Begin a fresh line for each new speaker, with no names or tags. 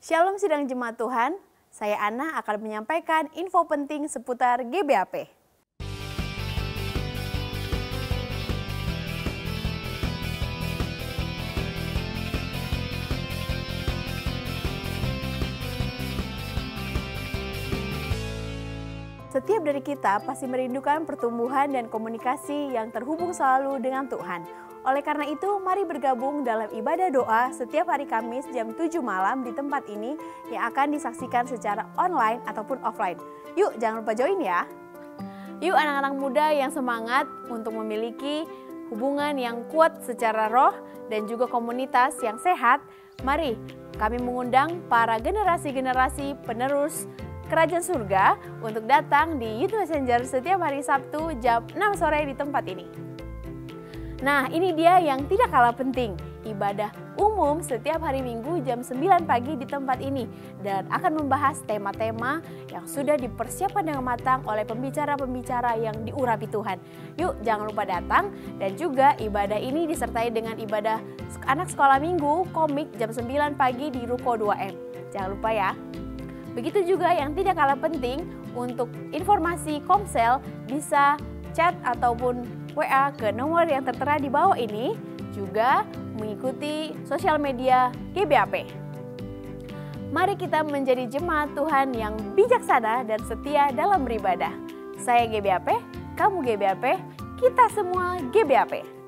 Shalom sidang jemaat Tuhan, saya Ana akan menyampaikan info penting seputar GBAP. Setiap dari kita pasti merindukan pertumbuhan dan komunikasi yang terhubung selalu dengan Tuhan. Oleh karena itu, mari bergabung dalam ibadah doa setiap hari Kamis jam 7 malam di tempat ini yang akan disaksikan secara online ataupun offline. Yuk, jangan lupa join ya. Yuk anak-anak muda yang semangat untuk memiliki hubungan yang kuat secara roh dan juga komunitas yang sehat, mari kami mengundang para generasi-generasi penerus Kerajaan Surga untuk datang di Youth Messenger setiap hari Sabtu jam 6 sore di tempat ini. Nah, ini dia yang tidak kalah penting, ibadah umum setiap hari Minggu jam 9 pagi di tempat ini dan akan membahas tema-tema yang sudah dipersiapkan dengan matang oleh pembicara-pembicara yang diurapi Tuhan. Yuk, jangan lupa datang dan juga ibadah ini disertai dengan ibadah anak sekolah minggu komik jam 9 pagi di Ruko 2M. Jangan lupa ya. Begitu juga yang tidak kalah penting untuk informasi Komsel bisa chat ataupun WA ke nomor yang tertera di bawah ini juga mengikuti sosial media GBAP. Mari kita menjadi jemaat Tuhan yang bijaksana dan setia dalam beribadah. Saya GBAP, kamu GBAP, kita semua GBAP.